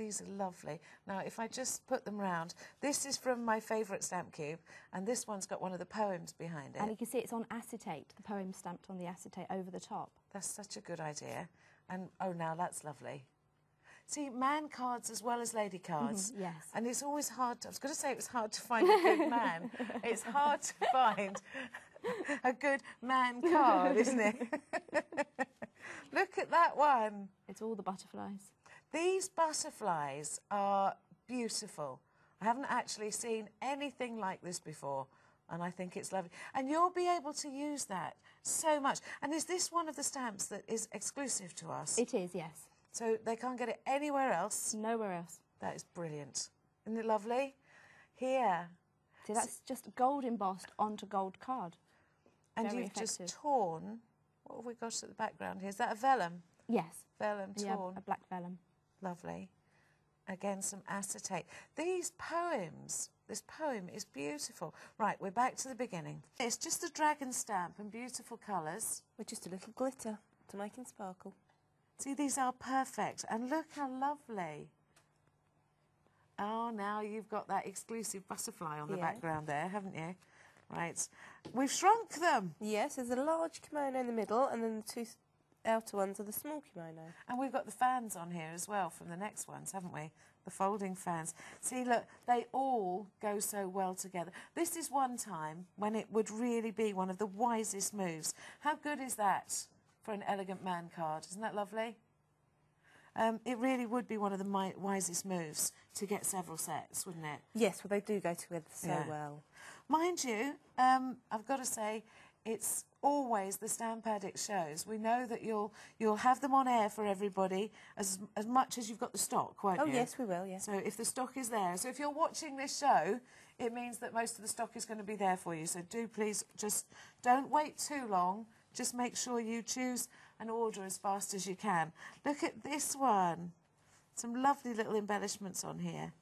These are lovely. Now, if I just put them round, this is from my favourite stamp cube, and this one's got one of the poems behind it. And you can see it's on acetate, the poem stamped on the acetate over the top. That's such a good idea. And oh, now that's lovely. See, man cards as well as lady mm-hmm, cards. yes. And it's always hard. To, I was going to say it was hard to find a good man. it's hard to find a good man card, isn't it? Look at that one. It's all the butterflies. These butterflies are beautiful. I haven't actually seen anything like this before, and I think it's lovely. And you'll be able to use that so much. And is this one of the stamps that is exclusive to us? It is, yes. So they can't get it anywhere else. Nowhere else. That is brilliant. Isn't it lovely? Here. See, that's just gold embossed onto gold card. And Very you've effective. just torn. What have we got at the background here? Is that a vellum? Yes. Vellum Yeah, torn. a black vellum. Lovely. Again, some acetate. These poems, this poem is beautiful. Right, we're back to the beginning. It's just a dragon stamp and beautiful colours. With just a little glitter to make it sparkle. See, these are perfect. And look how lovely. Oh, now you've got that exclusive butterfly on the Yeah. background there, haven't you? Right. We've shrunk them. Yes, there's a large kimono in the middle, and then the two outer ones are the small kimono. And we've got the fans on here as well from the next ones, haven't we? The folding fans. See, look, they all go so well together. This is one time when it would really be one of the wisest moves. How good is that for an elegant man card? Isn't that lovely? Um, it really would be one of the mi- wisest moves to get several sets, wouldn't it? Yes, well, they do go together so Yeah. well. Mind you, um, I've got to say, it's always the Stamp Addict shows. We know that you'll you'll have them on air for everybody as as much as you've got the stock, won't Oh, you? yes, we will, yes. So if the stock is there, so if you're watching this show, it means that most of the stock is going to be there for you. So do please just don't wait too long. Just make sure you choose and order as fast as you can. Look at this one. Some lovely little embellishments on here.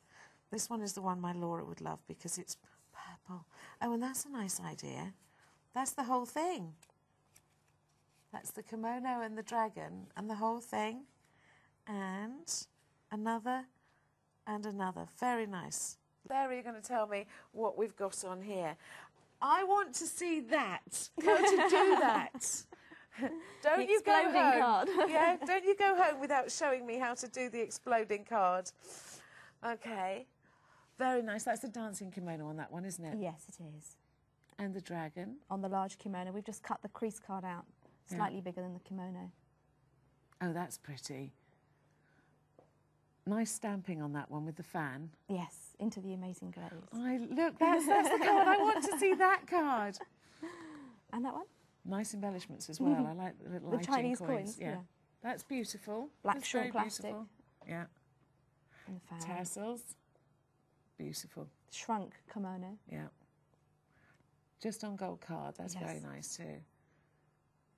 This one is the one my Laura would love because it's purple. Oh, and that's a nice idea. That's the whole thing. That's the kimono and the dragon and the whole thing. And another and another. Very nice. Sarah, you're going to tell me what we've got on here. I want to see that. How to do that. don't The you go home. card. yeah, don't you go home without showing me how to do the exploding card. Okay. Very nice. That's a dancing kimono on that one, isn't it? Yes, it is. And the dragon. On the large kimono, we've just cut the crease card out, slightly bigger than the kimono. Oh, that's pretty. Nice stamping on that one with the fan. Yes, into the amazing glaze. I look, that's, that's the card. I want to see that card. And that one? Nice embellishments as well. I like the little The Chinese coins. coins, Yeah. yeah. that's beautiful. Black That's plastic. beautiful. Yeah, And the fan. tassels. Beautiful. Shrunk kimono. Yeah. Just on gold card. That's very nice too.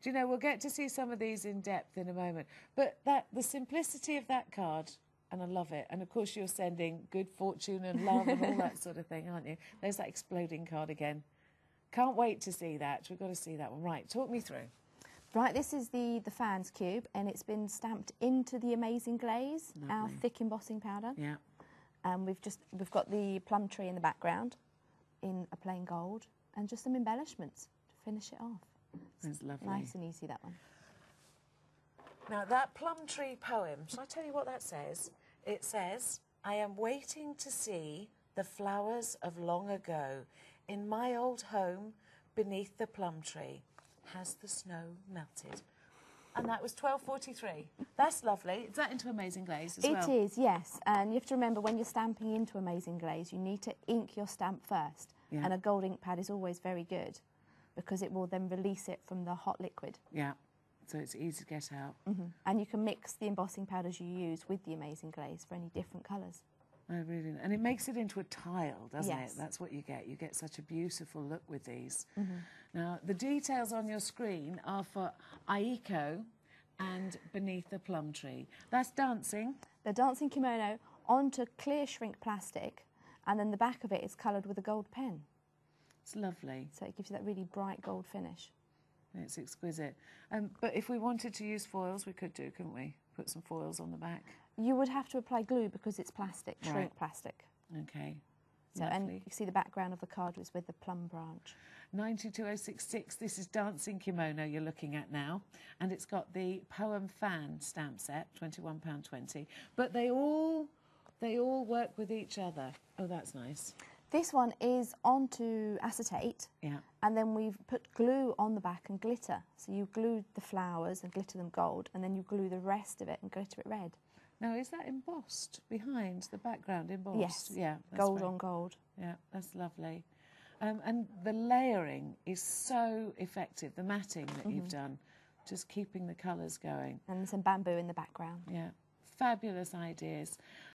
Do you know we'll get to see some of these in depth in a moment. But that the simplicity of that card, and I love it. And of course you're sending good fortune and love and all that sort of thing, aren't you? There's that exploding card again. Can't wait to see that. We've got to see that one. Right, talk me through. Right, this is the, the fans cube, and it's been stamped into the amazing glaze, our thick embossing powder. Yeah. And we've just we've got the plum tree in the background, in a plain gold, and just some embellishments to finish it off. That's lovely. Nice and easy that one. Now, that plum tree poem, shall I tell you what that says? It says, I am waiting to see the flowers of long ago in my old home beneath the plum tree. Has the snow melted? And that was 1243. That's lovely. Is that into Amazing Glaze as It well? is, yes. And you have to remember when you're stamping into Amazing Glaze, you need to ink your stamp first. Yeah. And a gold ink pad is always very good because it will then release it from the hot liquid. Yeah. So it's easy to get out. And you can mix the embossing powders you use with the Amazing Glaze for any different colours. Oh, really? And it makes it into a tile, doesn't Yes. it? That's what you get. You get such a beautiful look with these. Mm-hmm. Now, the details on your screen are for Aiko and Beneath the Plum Tree. That's dancing. The dancing kimono onto clear shrink plastic, and then the back of it is coloured with a gold pen. It's lovely. So it gives you that really bright gold finish. It's exquisite. Um, but if we wanted to use foils, we could do, couldn't we? Put some foils on the back. You would have to apply glue because it's plastic, shrink Right. plastic. Okay. So, and you see the background of the card was with the plum branch. 92066, this is Dancing Kimono you're looking at now. And it's got the Poem Fan stamp set, £21.20. But they all, they all work with each other. Oh, that's nice. This one is onto acetate, Yeah. and then we've put glue on the back and glitter. So you glue the flowers and glitter them gold, and then you glue the rest of it and glitter it red. Now, is that embossed behind the background? Embossed? Yes. Yeah. gold very- on gold. Yeah, that's lovely. Um, and the layering is so effective. The matting that you've done, just keeping the colours going. And some bamboo in the background. Yeah, fabulous ideas.